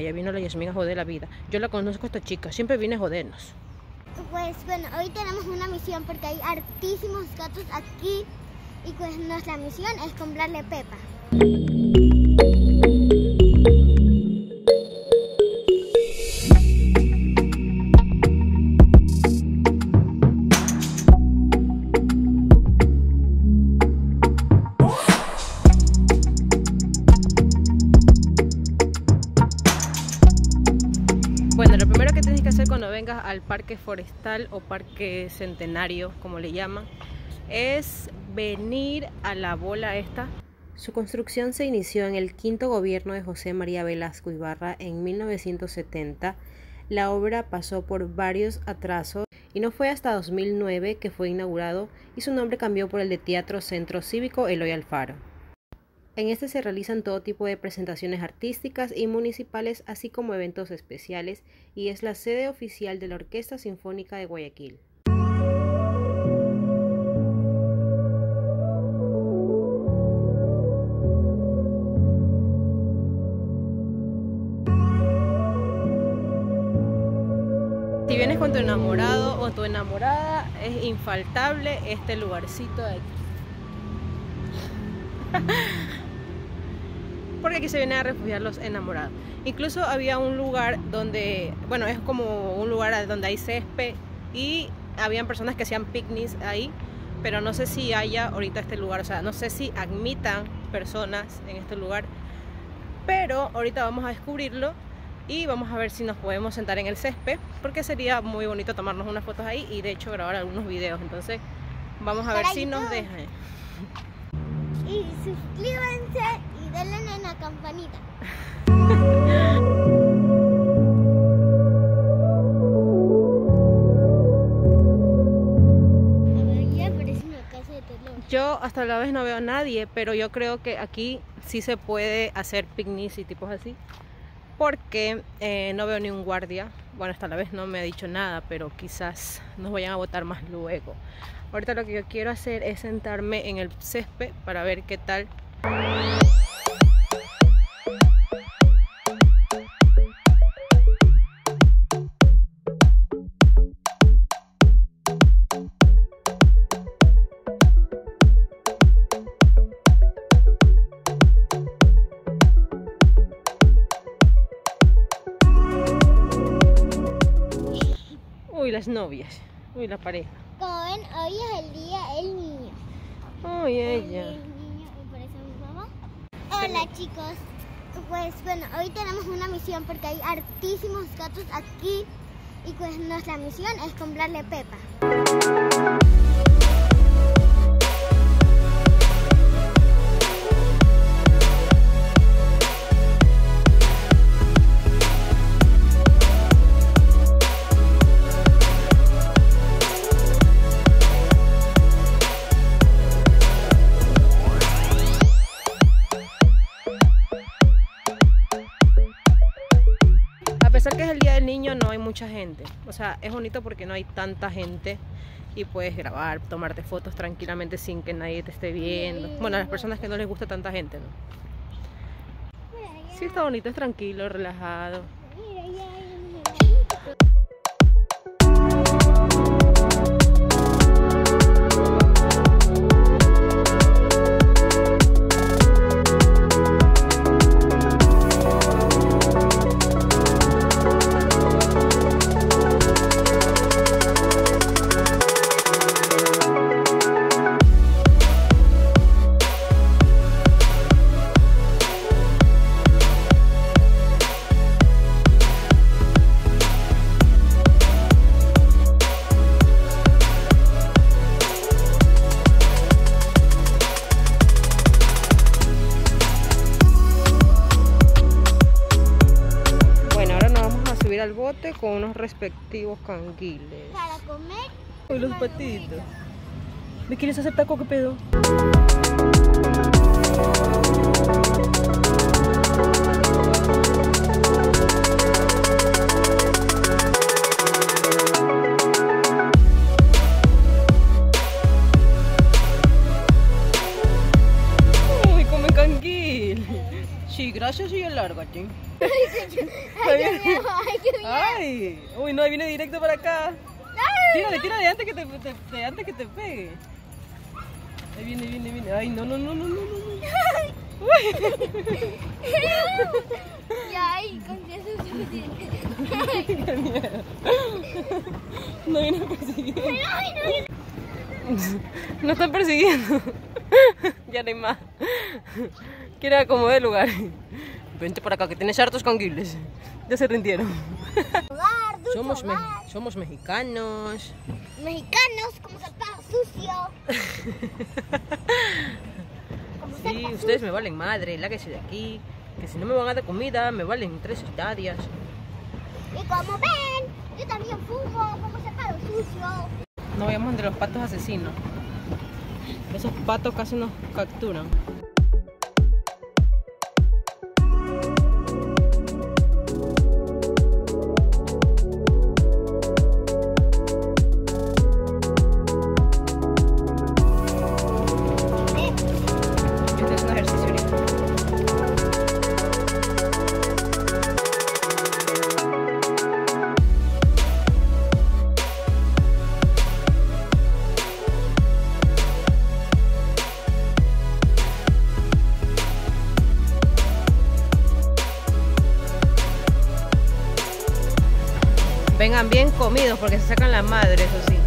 Ya vino la Yasmin a joder la vida. Yo la conozco a esta chica, siempre viene a jodernos. Pues bueno, hoy tenemos una misión porque hay hartísimos gatos aquí y pues nuestra misión es comprarle pepa. Al parque forestal o parque centenario, como le llaman, es venir a la bola esta. Su construcción se inició en el quinto gobierno de José María Velasco Ibarra en 1970. La obra pasó por varios atrasos y no fue hasta 2009 que fue inaugurado y su nombre cambió por el de Teatro Centro Cívico Eloy Alfaro. En este se realizan todo tipo de presentaciones artísticas y municipales, así como eventos especiales, y es la sede oficial de la Orquesta Sinfónica de Guayaquil. Si vienes con tu enamorado o tu enamorada, es infaltable este lugarcito de aquí. porque aquí se vienen a refugiar los enamorados. Incluso había un lugar donde, bueno, es como un lugar donde hay césped y habían personas que hacían picnics ahí, pero no sé si haya ahorita este lugar, o sea, no sé si admitan personas en este lugar, pero ahorita vamos a descubrirlo y vamos a ver si nos podemos sentar en el césped, porque sería muy bonito tomarnos unas fotos ahí y de hecho grabar algunos videos, entonces vamos a ver si nos dejan. Y suscríbanse denle en la campanita. Yo hasta la vez no veo a nadie, pero yo creo que aquí sí se puede hacer picnics y tipos así. Porque eh, no veo ni un guardia. Bueno, hasta la vez no me ha dicho nada, pero quizás nos vayan a votar más luego. Ahorita lo que yo quiero hacer es sentarme en el césped para ver qué tal. Uy, las novias. Uy, la pareja. Como ven, hoy es el día del niño. Uy, Hoy ella. es el niño y por eso mi mamá. Hola chicos. Pues bueno, hoy tenemos una misión porque hay hartísimos gatos aquí y pues nuestra misión es comprarle pepa. Pesar que es el día del niño, no hay mucha gente. O sea, es bonito porque no hay tanta gente y puedes grabar, tomarte fotos tranquilamente sin que nadie te esté viendo. Bueno, a las personas que no les gusta tanta gente, ¿no? Sí, está bonito, es tranquilo, relajado. Con unos respectivos canguiles. Para comer. Uy, los patitos. ¿Me quieres hacer taco? Gracias y. Ay, qué miedo, ay, qué miedo. Ay, uy, no, viene directo para acá. Tírale, tírale antes que te, te- te- antes que te pegue. Ahí viene, viene, viene. Ay, no, no, no, no, no, no. Ya, ay, con eso es suficiente. Qué miedo. No viene persiguiendo. Ay, no, No están persiguiendo. Ya no hay más. Quiere acomodar el lugar. Vente para acá, que tienes hartos canguiles. Ya se rindieron. Lugar, Somos, me- lugar. somos mexicanos. Mexicanos como zapato sucio. Como Sí, zapato ustedes me valen madre, láguese de aquí. Que si no me van a dar comida, me valen tres estadias. Y como ven, yo también fumo como zapato sucio. No vayamos entre los patos asesinos. Esos patos casi nos capturan. Vengan bien comidos porque se sacan la madre, eso sí.